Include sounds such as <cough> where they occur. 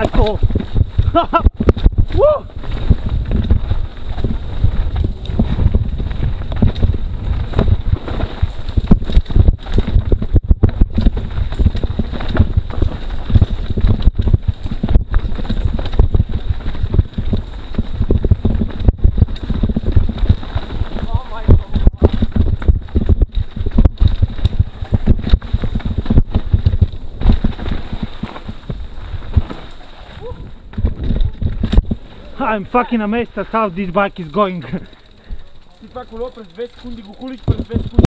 I'm. <laughs> Woo! <laughs> I'm fucking amazed at how this bike is going. Ти това колело през 2 секунди го хулиш, през 2 секунди